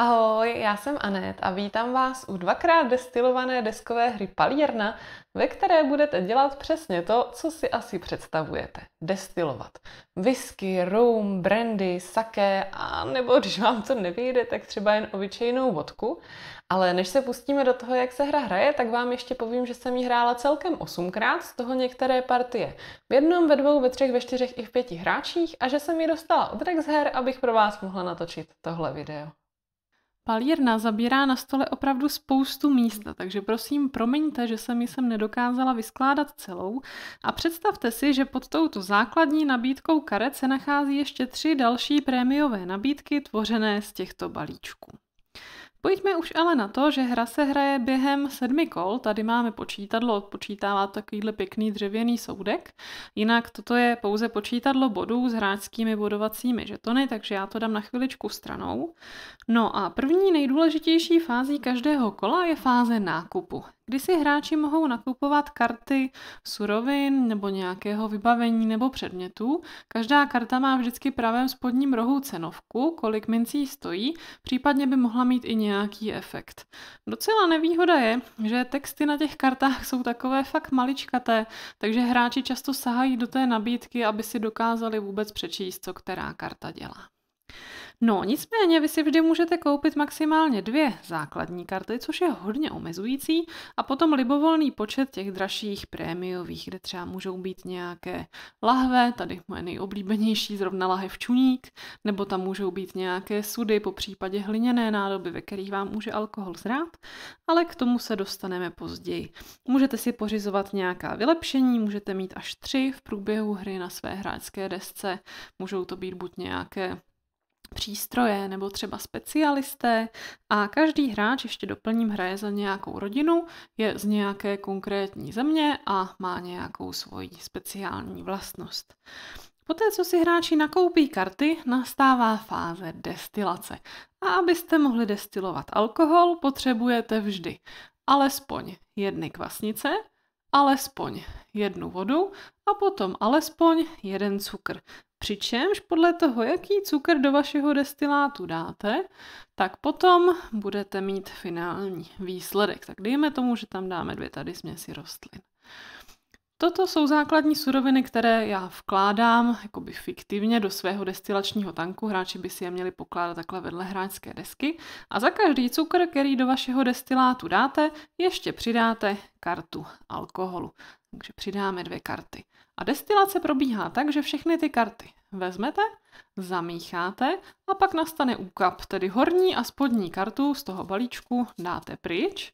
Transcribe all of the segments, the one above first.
Ahoj, já jsem Anet a vítám vás u dvakrát destilované deskové hry Palírna, ve které budete dělat přesně to, co si asi představujete. Destilovat. Whisky, rum, brandy, saké a nebo když vám to nevyjde, tak třeba jen obyčejnou vodku. Ale než se pustíme do toho, jak se hra hraje, tak vám ještě povím, že jsem ji hrála celkem osmkrát, z toho některé partie v jednom, ve dvou, ve třech, ve čtyřech i v pěti hráčích a že jsem ji dostala od Rexher, abych pro vás mohla natočit tohle video. Palírna zabírá na stole opravdu spoustu místa, takže prosím promiňte, že jsem ji sem nedokázala vyskládat celou a představte si, že pod touto základní nabídkou karet se nachází ještě tři další prémiové nabídky tvořené z těchto balíčků. Pojďme už ale na to, že hra se hraje během sedmi kol. Tady máme počítadlo, odpočítává takovýhle pěkný dřevěný soudek. Jinak toto je pouze počítadlo bodů s hráčskými bodovacími žetony, takže já to dám na chviličku stranou. No a první nejdůležitější fází každého kola je fáze nákupu kdy si hráči mohou nakupovat karty surovin nebo nějakého vybavení nebo předmětů. Každá karta má vždycky pravém spodním rohu cenovku, kolik mincí stojí, případně by mohla mít i nějaký efekt. Docela nevýhoda je, že texty na těch kartách jsou takové fakt maličkaté, takže hráči často sahají do té nabídky, aby si dokázali vůbec přečíst, co která karta dělá. No, nicméně vy si vždy můžete koupit maximálně dvě základní karty, což je hodně omezující, a potom libovolný počet těch dražších prémiových, kde třeba můžou být nějaké lahve, tady moje nejoblíbenější zrovna lahev čuník, nebo tam můžou být nějaké sudy, po případě hliněné nádoby, ve kterých vám může alkohol zrát, ale k tomu se dostaneme později. Můžete si pořizovat nějaká vylepšení, můžete mít až tři v průběhu hry na své hráčské desce, můžou to být buď nějaké přístroje nebo třeba specialisté a každý hráč, ještě doplním, hraje za nějakou rodinu, je z nějaké konkrétní země a má nějakou svoji speciální vlastnost. Poté, co si hráči nakoupí karty, nastává fáze destilace. A abyste mohli destilovat alkohol, potřebujete vždy alespoň jedny kvasnice, alespoň jednu vodu a potom alespoň jeden cukr. Přičemž podle toho, jaký cukr do vašeho destilátu dáte, tak potom budete mít finální výsledek. Tak dejme tomu, že tam dáme dvě tady směsi rostlin. Toto jsou základní suroviny, které já vkládám jakoby fiktivně do svého destilačního tanku. Hráči by si je měli pokládat takhle vedle hráčské desky. A za každý cukr, který do vašeho destilátu dáte, ještě přidáte kartu alkoholu. Takže přidáme dvě karty. A destilace probíhá tak, že všechny ty karty vezmete, zamícháte a pak nastane úkap, tedy horní a spodní kartu z toho balíčku dáte pryč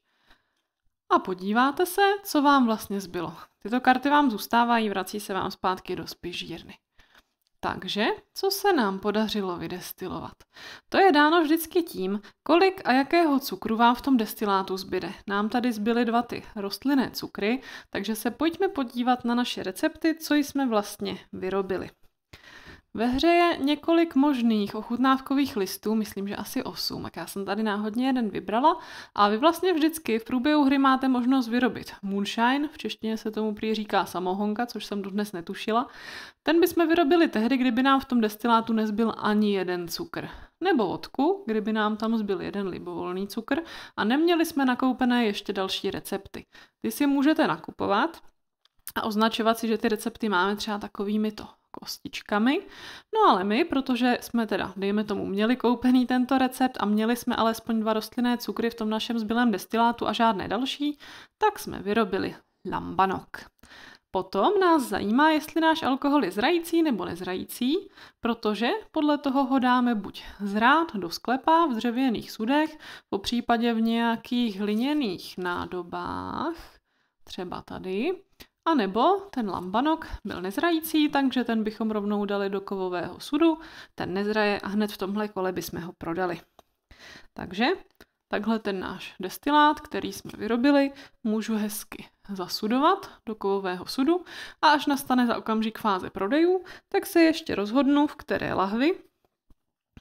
a podíváte se, co vám vlastně zbylo. Tyto karty vám zůstávají, vrací se vám zpátky do spižírny. Takže, co se nám podařilo vydestilovat? To je dáno vždycky tím, kolik a jakého cukru vám v tom destilátu zbyde. Nám tady zbyly dva ty rostlinné cukry, takže se pojďme podívat na naše recepty, co jsme vlastně vyrobili. Ve hře je několik možných ochutnávkových listů, myslím, že asi 8, tak já jsem tady náhodně jeden vybrala a vy vlastně vždycky v průběhu hry máte možnost vyrobit moonshine, v češtině se tomu prý říká samohonka, což jsem dnes netušila. Ten bychom vyrobili tehdy, kdyby nám v tom destilátu nezbyl ani jeden cukr. Nebo vodku, kdyby nám tam zbyl jeden libovolný cukr a neměli jsme nakoupené ještě další recepty. Ty si můžete nakupovat a označovat si, že ty recepty máme třeba takovými to kostičkami. No ale my, protože jsme teda, dejme tomu, měli koupený tento recept a měli jsme alespoň dva rostlinné cukry v tom našem zbylém destilátu a žádné další, tak jsme vyrobili lambanok. Potom nás zajímá, jestli náš alkohol je zrající nebo nezrající, protože podle toho ho dáme buď zrát do sklepa v dřevěných sudech, po případě v nějakých hliněných nádobách, třeba tady, a nebo ten lambanok byl nezrající, takže ten bychom rovnou dali do kovového sudu, ten nezraje a hned v tomhle kole bychom ho prodali. Takže takhle ten náš destilát, který jsme vyrobili, můžu hezky zasudovat do kovového sudu a až nastane za okamžik fáze prodejů, tak se ještě rozhodnu, v které lahvi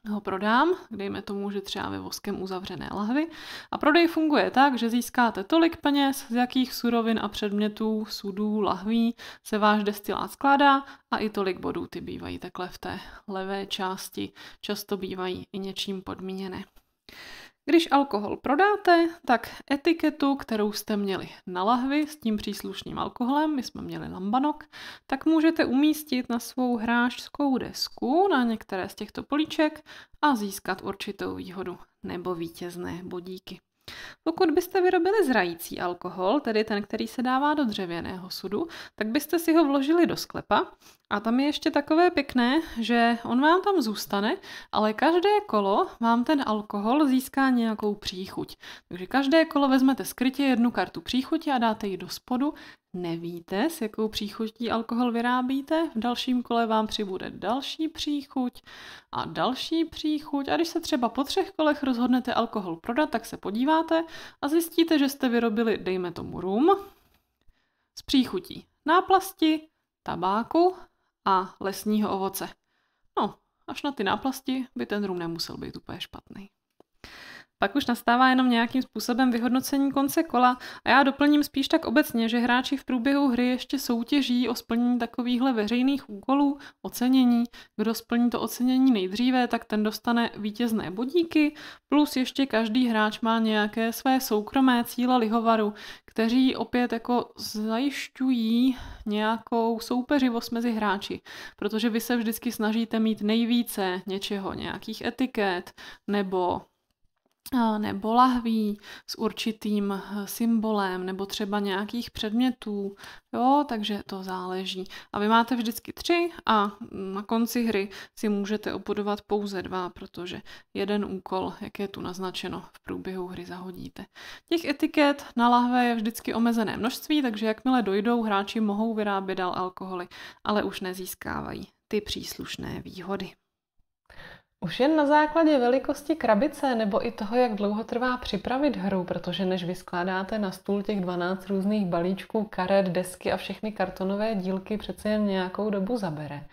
ho prodám, dejme tomu, že třeba ve voskem uzavřené lahvi. A prodej funguje tak, že získáte tolik peněz, z jakých surovin a předmětů, sudů, lahví se váš destilát skládá a i tolik bodů ty bývají takhle v té levé části, často bývají i něčím podmíněné. Když alkohol prodáte, tak etiketu, kterou jste měli na lahvi s tím příslušným alkoholem, my jsme měli lambanok, tak můžete umístit na svou hráčskou desku na některé z těchto políček a získat určitou výhodu nebo vítězné bodíky. Pokud byste vyrobili zrající alkohol, tedy ten, který se dává do dřevěného sudu, tak byste si ho vložili do sklepa a tam je ještě takové pěkné, že on vám tam zůstane, ale každé kolo vám ten alkohol získá nějakou příchuť. Takže každé kolo vezmete skrytě jednu kartu příchuti a dáte ji do spodu. Nevíte, s jakou příchutí alkohol vyrábíte, v dalším kole vám přibude další příchuť a další příchuť a když se třeba po třech kolech rozhodnete alkohol prodat, tak se podíváte a zjistíte, že jste vyrobili, dejme tomu rum, s příchutí náplasti, tabáku a lesního ovoce. No, až na ty náplasti by ten rum nemusel být úplně špatný. Pak už nastává jenom nějakým způsobem vyhodnocení konce kola a já doplním spíš tak obecně, že hráči v průběhu hry ještě soutěží o splnění takovýchhle veřejných úkolů, ocenění. Kdo splní to ocenění nejdříve, tak ten dostane vítězné bodíky, plus ještě každý hráč má nějaké své soukromé cíle lihovaru, kteří opět jako zajišťují nějakou soupeřivost mezi hráči, protože vy se vždycky snažíte mít nejvíce něčeho, nějakých etiket nebo nebo lahví s určitým eh, symbolem nebo třeba nějakých předmětů, jo, takže to záleží. A vy máte vždycky tři a na konci hry si můžete obudovat pouze dva, protože jeden úkol, jak je tu naznačeno, v průběhu hry zahodíte. Těch etiket na lahve je vždycky omezené množství, takže jakmile dojdou, hráči mohou vyrábět dál alkoholy, ale už nezískávají ty příslušné výhody. Už jen na základě velikosti krabice nebo i toho, jak dlouho trvá připravit hru, protože než vyskládáte na stůl těch 12 různých balíčků, karet, desky a všechny kartonové dílky přece jen nějakou dobu zabere,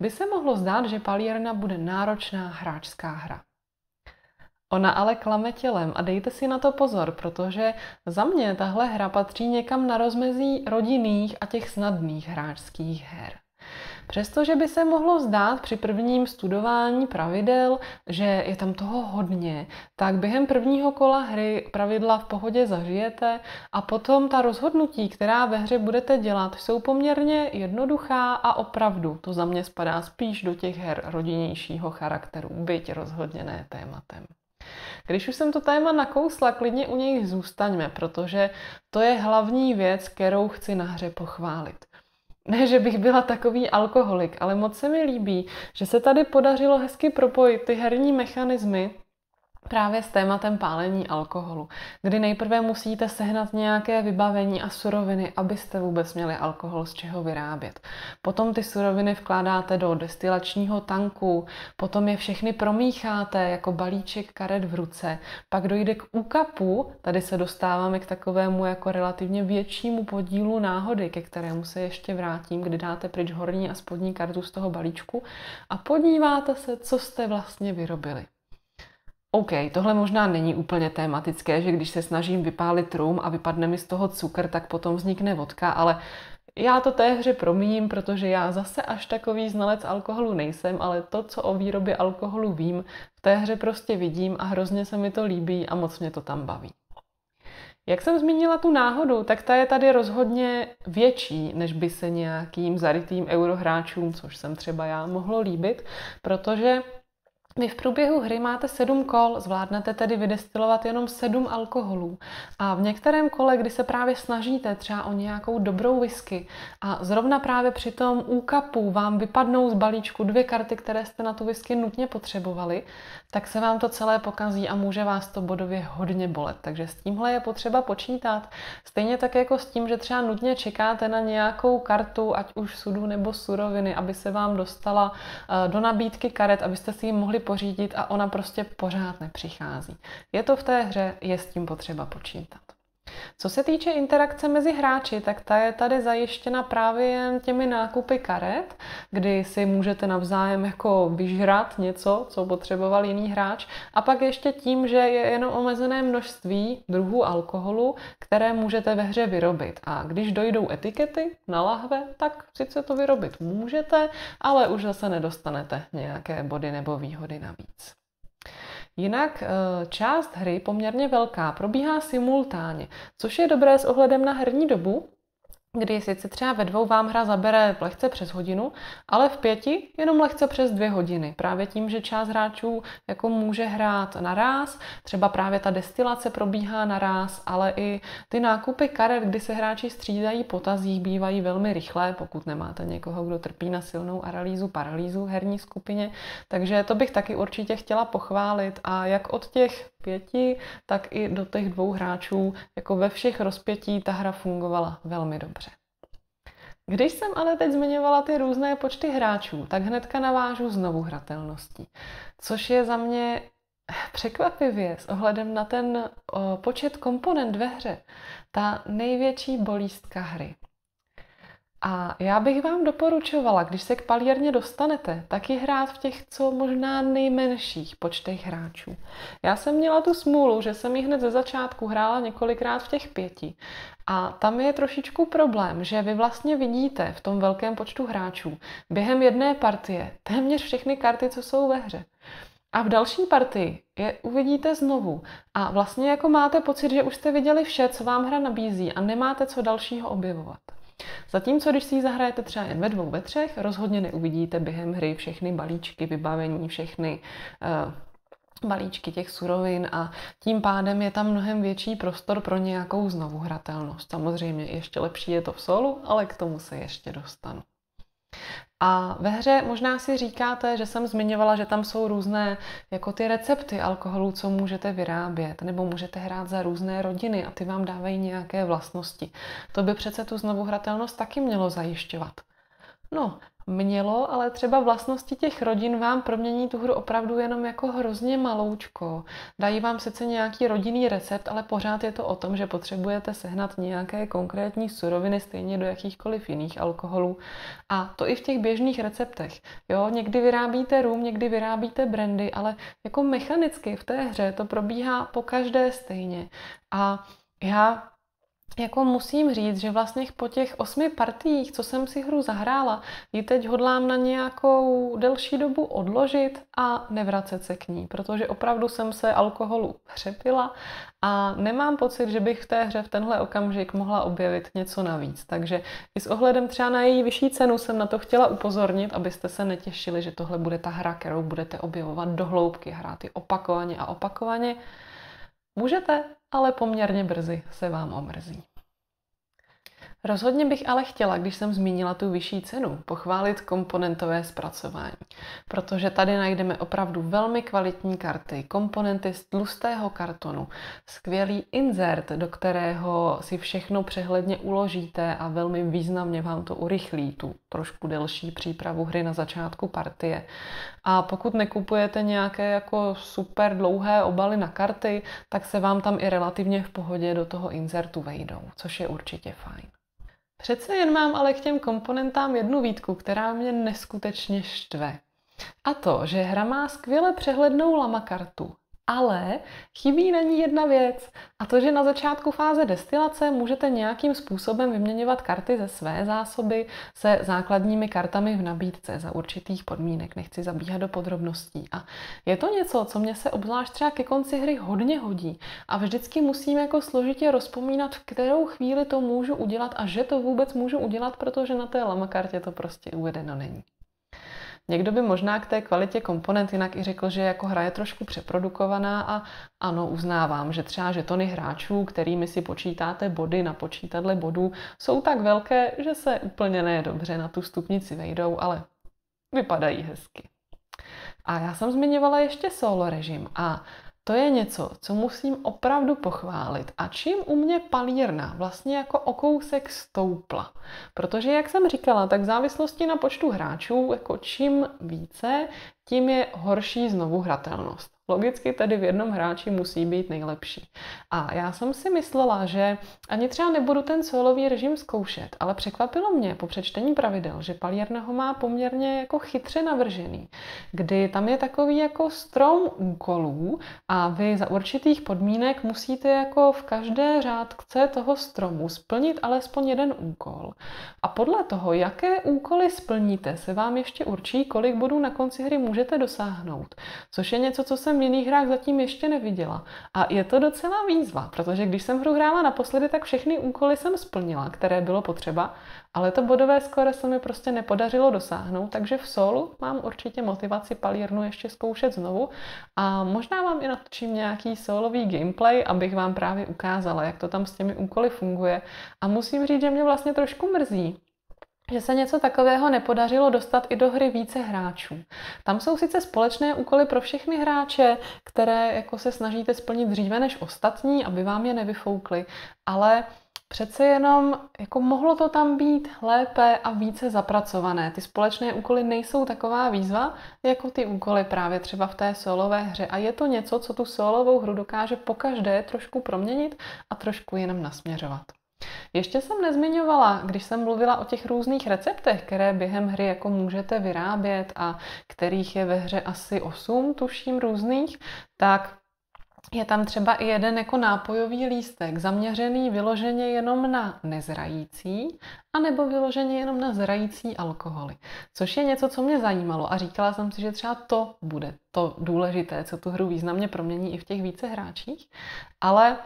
by se mohlo zdát, že palírna bude náročná hráčská hra. Ona ale klame tělem a dejte si na to pozor, protože za mě tahle hra patří někam na rozmezí rodinných a těch snadných hráčských her. Přestože by se mohlo zdát při prvním studování pravidel, že je tam toho hodně, tak během prvního kola hry pravidla v pohodě zažijete a potom ta rozhodnutí, která ve hře budete dělat, jsou poměrně jednoduchá a opravdu to za mě spadá spíš do těch her rodinnějšího charakteru, byť rozhodně ne tématem. Když už jsem to téma nakousla, klidně u něj zůstaňme, protože to je hlavní věc, kterou chci na hře pochválit. Ne, že bych byla takový alkoholik, ale moc se mi líbí, že se tady podařilo hezky propojit ty herní mechanismy právě s tématem pálení alkoholu, kdy nejprve musíte sehnat nějaké vybavení a suroviny, abyste vůbec měli alkohol z čeho vyrábět. Potom ty suroviny vkládáte do destilačního tanku, potom je všechny promícháte jako balíček karet v ruce, pak dojde k úkapu, tady se dostáváme k takovému jako relativně většímu podílu náhody, ke kterému se ještě vrátím, kdy dáte pryč horní a spodní kartu z toho balíčku a podíváte se, co jste vlastně vyrobili. OK, tohle možná není úplně tématické, že když se snažím vypálit rum a vypadne mi z toho cukr, tak potom vznikne vodka, ale já to té hře promíním, protože já zase až takový znalec alkoholu nejsem, ale to, co o výrobě alkoholu vím, v té hře prostě vidím a hrozně se mi to líbí a moc mě to tam baví. Jak jsem zmínila tu náhodu, tak ta je tady rozhodně větší, než by se nějakým zarytým eurohráčům, což jsem třeba já, mohlo líbit, protože vy v průběhu hry máte sedm kol, zvládnete tedy vydestilovat jenom sedm alkoholů. A v některém kole, kdy se právě snažíte třeba o nějakou dobrou whisky a zrovna právě při tom úkapu vám vypadnou z balíčku dvě karty, které jste na tu whisky nutně potřebovali, tak se vám to celé pokazí a může vás to bodově hodně bolet. Takže s tímhle je potřeba počítat. Stejně tak jako s tím, že třeba nutně čekáte na nějakou kartu, ať už sudu nebo suroviny, aby se vám dostala eh, do nabídky karet, abyste si ji mohli pořídit a ona prostě pořád nepřichází. Je to v té hře, je s tím potřeba počítat. Co se týče interakce mezi hráči, tak ta je tady zajištěna právě těmi nákupy karet, kdy si můžete navzájem jako vyžrat něco, co potřeboval jiný hráč, a pak ještě tím, že je jenom omezené množství druhů alkoholu, které můžete ve hře vyrobit. A když dojdou etikety na lahve, tak sice to vyrobit můžete, ale už zase nedostanete nějaké body nebo výhody navíc. Jinak eh, část hry, poměrně velká, probíhá simultánně, což je dobré s ohledem na herní dobu, kdy sice třeba ve dvou vám hra zabere lehce přes hodinu, ale v pěti jenom lehce přes dvě hodiny. Právě tím, že část hráčů jako může hrát naraz, třeba právě ta destilace probíhá naraz, ale i ty nákupy karet, kdy se hráči střídají po tazích, bývají velmi rychlé, pokud nemáte někoho, kdo trpí na silnou aralýzu, paralýzu v herní skupině. Takže to bych taky určitě chtěla pochválit a jak od těch pěti, tak i do těch dvou hráčů, jako ve všech rozpětí ta hra fungovala velmi dobře. Když jsem ale teď zmiňovala ty různé počty hráčů, tak hnedka navážu znovu hratelností, což je za mě překvapivě s ohledem na ten o, počet komponent ve hře ta největší bolístka hry. A já bych vám doporučovala, když se k palírně dostanete, taky hrát v těch co možná nejmenších počtech hráčů. Já jsem měla tu smůlu, že jsem ji hned ze začátku hrála několikrát v těch pěti. A tam je trošičku problém, že vy vlastně vidíte v tom velkém počtu hráčů během jedné partie téměř všechny karty, co jsou ve hře. A v další partii je uvidíte znovu a vlastně jako máte pocit, že už jste viděli vše, co vám hra nabízí a nemáte co dalšího objevovat. Zatímco, když si ji zahrajete třeba jen ve dvou, ve třech, rozhodně neuvidíte během hry všechny balíčky, vybavení, všechny uh, balíčky těch surovin a tím pádem je tam mnohem větší prostor pro nějakou znovu hratelnost. Samozřejmě ještě lepší je to v solu, ale k tomu se ještě dostanu. A ve hře možná si říkáte, že jsem zmiňovala, že tam jsou různé jako ty recepty alkoholů, co můžete vyrábět, nebo můžete hrát za různé rodiny a ty vám dávají nějaké vlastnosti. To by přece tu znovuhratelnost taky mělo zajišťovat. No, mělo, ale třeba vlastnosti těch rodin vám promění tu hru opravdu jenom jako hrozně maloučko. Dají vám sice nějaký rodinný recept, ale pořád je to o tom, že potřebujete sehnat nějaké konkrétní suroviny stejně do jakýchkoliv jiných alkoholů. A to i v těch běžných receptech. Jo, někdy vyrábíte rum, někdy vyrábíte brandy, ale jako mechanicky v té hře to probíhá po každé stejně. A já jako musím říct, že vlastně po těch osmi partiích, co jsem si hru zahrála, ji teď hodlám na nějakou delší dobu odložit a nevracet se k ní, protože opravdu jsem se alkoholu přepila a nemám pocit, že bych v té hře v tenhle okamžik mohla objevit něco navíc. Takže i s ohledem třeba na její vyšší cenu jsem na to chtěla upozornit, abyste se netěšili, že tohle bude ta hra, kterou budete objevovat do hloubky, hrát ji opakovaně a opakovaně. Můžete, ale poměrně brzy se vám omrzí. Rozhodně bych ale chtěla, když jsem zmínila tu vyšší cenu, pochválit komponentové zpracování, protože tady najdeme opravdu velmi kvalitní karty, komponenty z tlustého kartonu, skvělý insert, do kterého si všechno přehledně uložíte a velmi významně vám to urychlí tu trošku delší přípravu hry na začátku partie. A pokud nekupujete nějaké jako super dlouhé obaly na karty, tak se vám tam i relativně v pohodě do toho insertu vejdou, což je určitě fajn. Přece jen mám ale k těm komponentám jednu výtku, která mě neskutečně štve. A to, že hra má skvěle přehlednou lamakartu, ale chybí na ní jedna věc, a to, že na začátku fáze destilace můžete nějakým způsobem vyměňovat karty ze své zásoby se základními kartami v nabídce za určitých podmínek. Nechci zabíhat do podrobností. A je to něco, co mě se obzvlášť třeba ke konci hry hodně hodí. A vždycky musím jako složitě rozpomínat, v kterou chvíli to můžu udělat a že to vůbec můžu udělat, protože na té lamakartě to prostě uvedeno není. Někdo by možná k té kvalitě komponent jinak i řekl, že jako hra je trošku přeprodukovaná a ano, uznávám, že třeba žetony hráčů, kterými si počítáte body na počítadle bodů, jsou tak velké, že se úplně nedobře na tu stupnici vejdou, ale vypadají hezky. A já jsem zmiňovala ještě solo režim a to je něco, co musím opravdu pochválit a čím u mě palírna vlastně jako o kousek stoupla. Protože, jak jsem říkala, tak v závislosti na počtu hráčů, jako čím více, tím je horší znovu hratelnost. Logicky tedy v jednom hráči musí být nejlepší. A já jsem si myslela, že ani třeba nebudu ten solový režim zkoušet, ale překvapilo mě po přečtení pravidel, že Palierna ho má poměrně jako chytře navržený, kdy tam je takový jako strom úkolů a vy za určitých podmínek musíte jako v každé řádce toho stromu splnit alespoň jeden úkol. A podle toho, jaké úkoly splníte, se vám ještě určí, kolik bodů na konci hry můžete dosáhnout. Což je něco, co jsem v jiných hrách zatím ještě neviděla. A je to docela výzva, protože když jsem hru hrála naposledy, tak všechny úkoly jsem splnila, které bylo potřeba, ale to bodové skore se mi prostě nepodařilo dosáhnout, takže v solu mám určitě motivaci palírnu ještě zkoušet znovu a možná vám i natočím nějaký solový gameplay, abych vám právě ukázala, jak to tam s těmi úkoly funguje. A musím říct, že mě vlastně trošku mrzí, že se něco takového nepodařilo dostat i do hry více hráčů. Tam jsou sice společné úkoly pro všechny hráče, které jako se snažíte splnit dříve než ostatní, aby vám je nevyfoukly, ale přece jenom jako mohlo to tam být lépe a více zapracované. Ty společné úkoly nejsou taková výzva, jako ty úkoly právě třeba v té solové hře. A je to něco, co tu solovou hru dokáže pokaždé trošku proměnit a trošku jenom nasměřovat. Ještě jsem nezmiňovala, když jsem mluvila o těch různých receptech, které během hry jako můžete vyrábět a kterých je ve hře asi 8, tuším, různých, tak je tam třeba i jeden jako nápojový lístek, zaměřený vyloženě jenom na nezrající, anebo vyloženě jenom na zrající alkoholy. Což je něco, co mě zajímalo a říkala jsem si, že třeba to bude to důležité, co tu hru významně promění i v těch více hráčích. Ale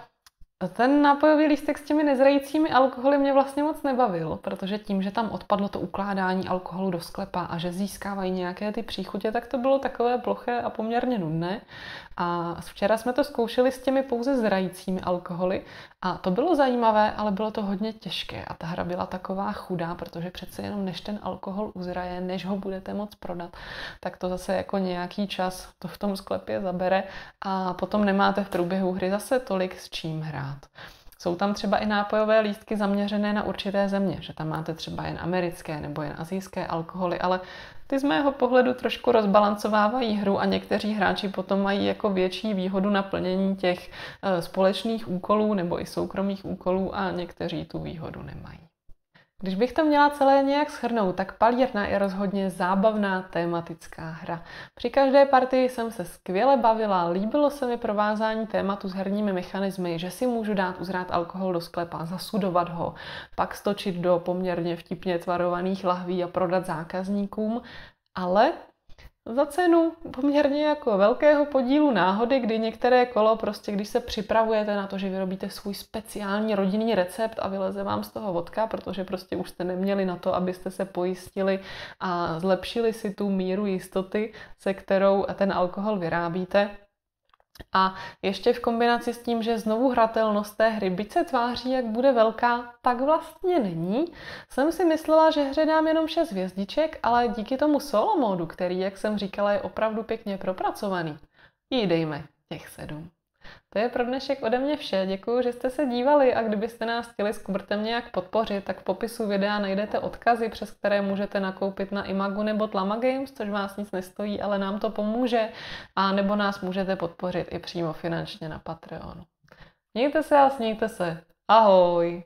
ten nápojový lístek s těmi nezrajícími alkoholy mě vlastně moc nebavil, protože tím, že tam odpadlo to ukládání alkoholu do sklepa a že získávají nějaké ty příchutě, tak to bylo takové ploché a poměrně nudné. A včera jsme to zkoušeli s těmi pouze zrajícími alkoholy a to bylo zajímavé, ale bylo to hodně těžké a ta hra byla taková chudá, protože přece jenom než ten alkohol uzraje, než ho budete moc prodat, tak to zase jako nějaký čas to v tom sklepě zabere a potom nemáte v průběhu hry zase tolik s čím hrát. Jsou tam třeba i nápojové lístky zaměřené na určité země, že tam máte třeba jen americké nebo jen azijské alkoholy, ale ty z mého pohledu trošku rozbalancovávají hru a někteří hráči potom mají jako větší výhodu na plnění těch eh, společných úkolů nebo i soukromých úkolů a někteří tu výhodu nemají. Když bych to měla celé nějak schrnout, tak Palírna je rozhodně zábavná tematická hra. Při každé partii jsem se skvěle bavila, líbilo se mi provázání tématu s herními mechanismy, že si můžu dát uzrát alkohol do sklepa, zasudovat ho, pak stočit do poměrně vtipně tvarovaných lahví a prodat zákazníkům, ale za cenu poměrně jako velkého podílu náhody, kdy některé kolo prostě, když se připravujete na to, že vyrobíte svůj speciální rodinný recept a vyleze vám z toho vodka, protože prostě už jste neměli na to, abyste se pojistili a zlepšili si tu míru jistoty, se kterou ten alkohol vyrábíte, a ještě v kombinaci s tím, že znovu hratelnost té hry, byť se tváří, jak bude velká, tak vlastně není, jsem si myslela, že hře dám jenom 6 hvězdiček, ale díky tomu solo modu, který, jak jsem říkala, je opravdu pěkně propracovaný, jí dejme těch 7. To je pro dnešek ode mě vše. Děkuji, že jste se dívali a kdybyste nás chtěli s Kubrtem nějak podpořit, tak v popisu videa najdete odkazy, přes které můžete nakoupit na Imagu nebo Tlama Games, což vás nic nestojí, ale nám to pomůže. A nebo nás můžete podpořit i přímo finančně na Patreonu. Mějte se a smějte se. Ahoj!